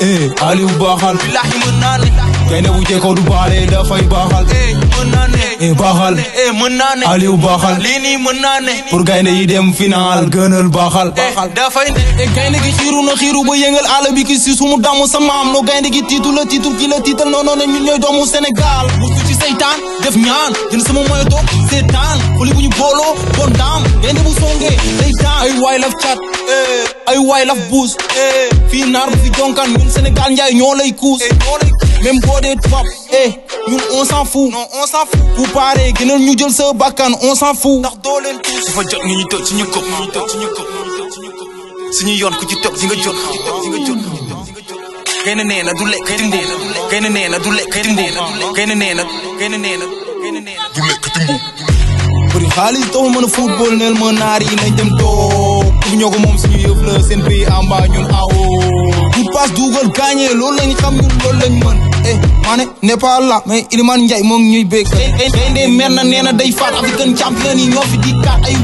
eh Aliou baaxal. bilahi mën naa ne. gaynde bu jéego du baale dafay baaxal. eh mën naa ne. eh baaxal. eh mën naa ne. Aliou baaxal. naa ne. pour gaynde yi dem final gënal baaxal. baaxal dafay ne. eh gaynde gi xiiru na xiiru ba yëngal àll bi ki si sumu damu sama am no gi tiitu la tiitu ki la tiital non non ñun ñooy doomu Sénégal. mucc ci seytaan def ñaan jën sama moyto seetaan xuli bu ñu booloo bon daam bu songee seytaan ay waay laf cat eh. waay laf buus eh, fii naar bu fi jonkan ñun Sénégal njaay eh, ñoo lay kuus même boo dee tubaab eh ñun on s'en fout non on s'en fout bu paree gënal ñu jël sa bakkan on s'en fout ndax doo leen tuus dafa jot ni ñu toog ko ñu toog suñu ko yoon ku ci toog di nga jot di nga jot kay na nee na du lekk timbo kay na nee na du lekk timbo kay na nee na kay na nee na du lekk timbo bëri xaalis doo mën a football neel ma naar yi nañ dem doo active ñoo ko moom suñu yëf la seen pays en bas ñun a haut du passe dugal gagné loolu lañ xam ñun loolu lañ mën eh maa ne n'est pas là mais Iliman Ndiaye moo ñuy bég day mer na na day faat african champion yi ñoo fi di kaat ay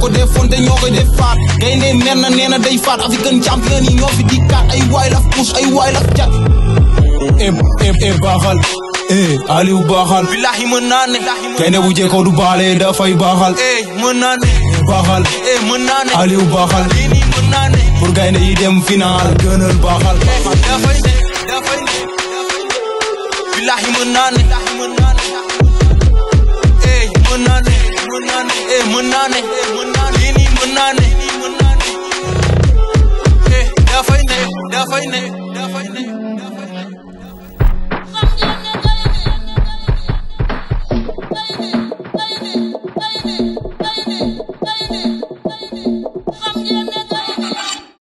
ko def fonte ñoo koy def faat gaynde mer na day faat african champion yi ñoo fi di kaat ay waay laf pousse ay waay laf cat e baaxal eh Aliou baaxal. billahi Munane. Kene ne. kenn bu jékko du baaxalee dafay baaxal. eh Munane Bahal. ne. baaxal. eh mën naa ne. Aliou baaxal. lii nii mën naa ne. pour gaynde yi dem final gënal baaxal. dafay ne dafay ne. billahi mën Munane. Munane. eh Munane. naa ne. Munane. naa ne. eh mën naa ne. Da nii ne.